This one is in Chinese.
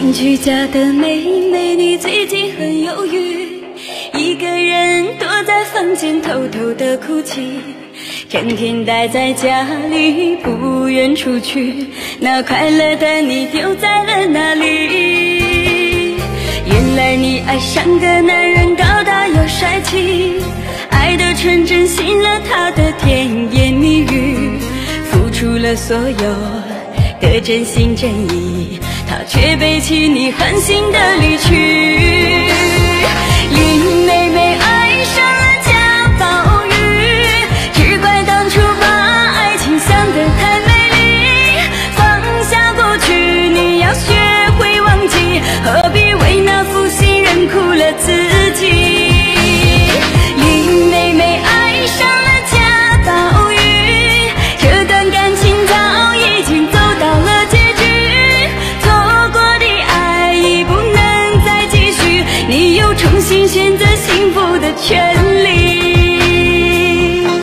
邻居家的妹妹，你最近很忧郁，一个人躲在房间偷偷的哭泣，整天待在家里不愿出去，那快乐的你丢在了哪里？原来你爱上个男人高大又帅气，爱的纯真信了他的甜言蜜语，付出了所有的真心真意。他却背弃你，狠心的离去。林妹妹爱上了贾宝玉，只怪当初把爱情想得太重新选择幸福的权利。